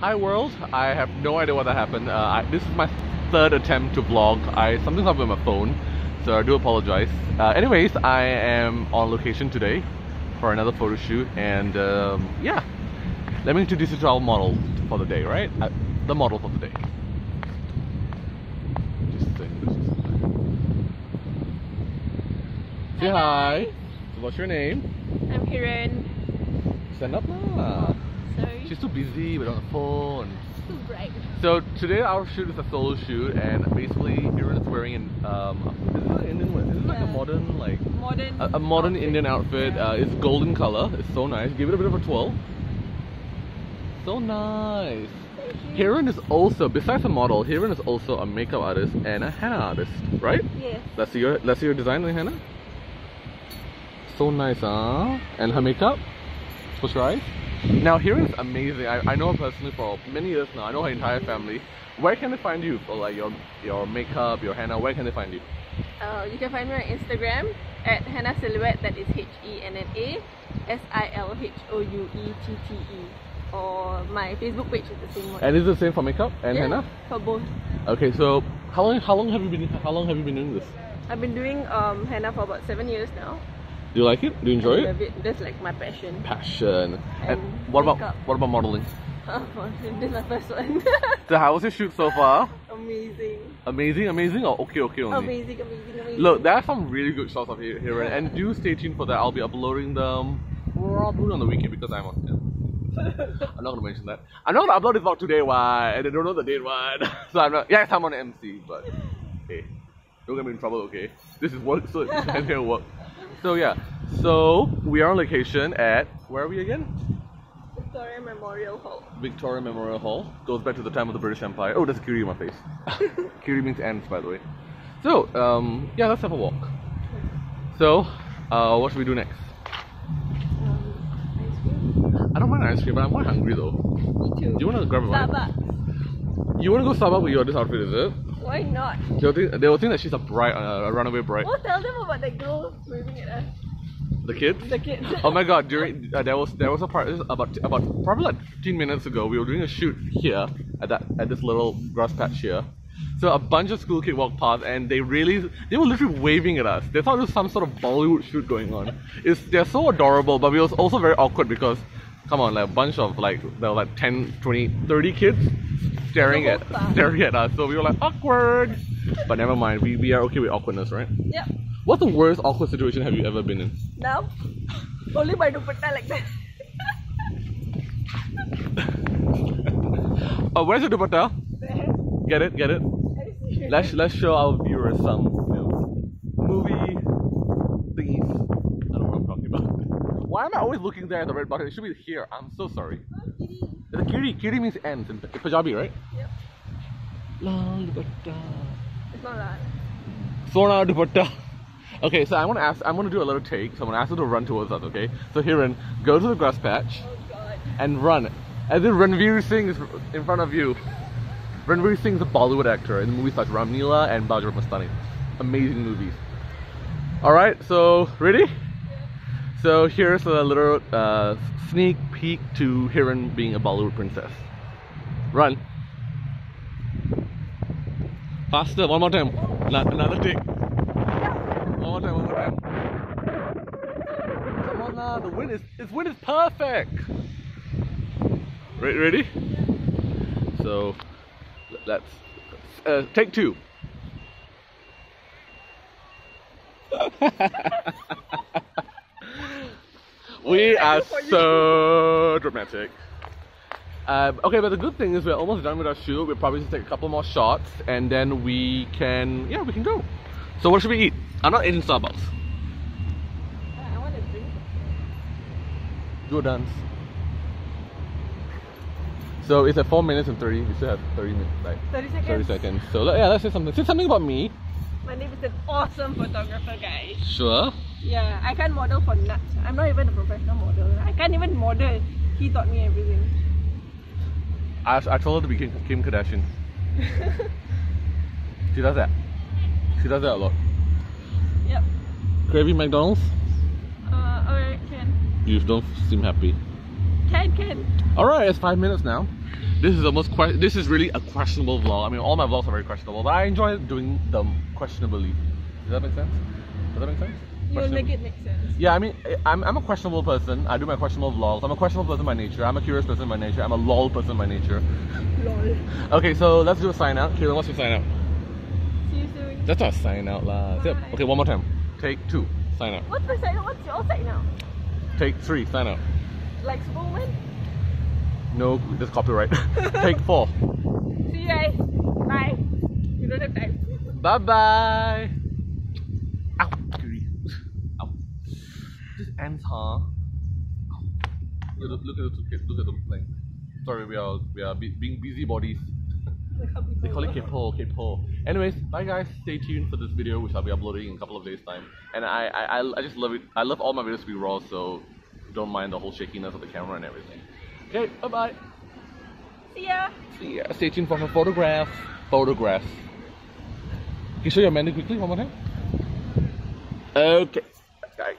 Hi world, I have no idea what that happened. Uh, I, this is my third attempt to vlog. I something's up with my phone, so I do apologize. Uh, anyways, I am on location today for another photo shoot, and um, yeah, let me introduce you to our model for the day, right? Uh, the model for the day. Just saying this is- Say hi. So what's your name? I'm Hiran. Stand up lah. She's too busy with on the phone. too bright. So today our shoot is a solo shoot, and basically Hiran is wearing an um, is an Indian? Is it like a modern like Modern. a, a modern outfit. Indian outfit? Yeah. Uh, it's golden color. It's so nice. Give it a bit of a twirl. So nice. Hiran is also, besides a model, Hiran is also a makeup artist and a henna artist, right? Yes. Let's see your let's see your design on henna. So nice, huh? And her makeup. Close your eyes. Now Hiran is amazing. I, I know her personally for many years now. I know her entire family. Where can they find you for like your your makeup, your henna? Where can they find you? Uh, you can find me on Instagram at henna Silhouette. That is H E N N A S I L H O U E T T E. Or my Facebook page is the same one. And is it the same for makeup and Yeah, henna? For both. Okay, so how long how long have you been how long have you been doing this? I've been doing um, henna for about seven years now. Do you like it? Do you enjoy I it? love it. That's like my passion. Passion. And, And what about makeup. what about modeling? Oh, this is my first one. So how was your shoot so far? amazing. Amazing, amazing, or okay, okay only? Amazing, amazing, amazing. Look, there are some really good shots of here, here and do stay tuned for that. I'll be uploading them probably on the weekend because I'm on. I'm not gonna mention that. I'm not gonna upload this vlog today, why? And I don't know the date, why? so I'm not. Yes, I'm on MC, but hey, don't get me in trouble, okay? This is work, so it's here work. So yeah, so we are on location at where are we again? Victoria Memorial Hall. Victoria Memorial Hall. Goes back to the time of the British Empire. Oh, there's a Kiri in my face. Kiri means ants, by the way. So, um, yeah, let's have a walk. So, uh, what should we do next? Um, ice cream. I don't mind ice cream, but I'm quite hungry though. Me too. Do you want to grab one? Starbucks. You want to go Starbucks with your this outfit, is it? Why not? They'll think, they'll think that she's a bride, uh, a runaway bride. Oh, tell them about the girl waving at us. The kids? The kids. Oh my god! During uh, there was there was a part this is about about probably like 15 minutes ago. We were doing a shoot here at that at this little grass patch here. So a bunch of school kids walked past and they really they were literally waving at us. They thought there was some sort of Bollywood shoot going on. It's they're so adorable, but we was also very awkward because come on, like a bunch of like there were like 10, 20, 30 kids staring at staring at us. So we were like awkward. But never mind, we, we are okay with awkwardness, right? Yep. What's the worst awkward situation have you ever been in? Now, only by dupatta like that. Oh, where's your dupatta? There. Get it, get it. Are you serious? Let's let's show our viewers some you know, movie thingies. I don't know what I'm talking about. Why am I always looking there at the red button? It should be here. I'm so sorry. The kiri kiri means ends in Punjabi, right? Yep. La dupatta. It's not that. Sona dupatta. Okay, so I want to ask. I'm going to do a little take. So I'm going to ask her to run towards us. Okay. So Hiran, go to the grass patch Oh and run. As if Ranveer Singh is in front of you. Ranveer Singh is a Bollywood actor in movies like Ram-Leela and Bajirao Mastani. Amazing movies. Alright, so ready? So here's a little uh, sneak peek to Hiran being a Bollywood princess. Run. Faster, one more time. Another take. One more time, one more time. Come on now, the wind is, this wind is perfect. Re- ready? So, let's uh, take two. we are so dramatic. Um, okay, but the good thing is we're almost done with our shoot. We'll probably just take a couple more shots and then we can, yeah, we can go. So what should we eat? I'm not eating Starbucks. I want a drink. Do a dance. So it's at 4 minutes and 30. We still have 30 minutes, like 30 seconds. 30 seconds. So yeah, let's say something. Say something about me. My name is an awesome photographer, guys. Sure. Yeah, I can't model for nuts. I'm not even a professional model. I can't even model. He taught me everything. I, I told her to be Kim, Kim Kardashian. she does that. She does that a lot. Yep. Craving McDonald's? Uh, alright, can. You don't seem happy. Can, can. Alright, it's five minutes now. This is the most This is really a questionable vlog. I mean, all my vlogs are very questionable, but I enjoy doing them questionably. Does that make sense? Does that make sense? You'll make it make sense. Yeah, I mean, I'm, I'm a questionable person. I do my questionable vlogs. I'm a questionable person by nature. I'm a curious person by nature. I'm a lol person by nature. Lol. Okay, so let's do a sign out. Kaylin, what's your sign out? See you soon. That's not a sign out, lah. Okay, one more time. Take two. Sign out. What's my sign now? What's your sign out? Take three. Sign out. Like Superwoman? No, this copyright. Take four. See you guys. Bye. You don't have time. Bye bye. This ends, huh? Look at the, look at the two kids. Look at them playing. Sorry, we are we are be, being busybodies. Like how people They call it work. Kepo, Kepo. Anyways, bye guys. Stay tuned for this video, which I'll be uploading in a couple of days' time. And I, I, I, I just love it. I love all my videos to be raw, so don't mind the whole shakiness of the camera and everything. Okay, bye bye. See ya. See ya. Stay tuned for her photograph. Photographs. Can you show your menu quickly one more time? Okay, guys.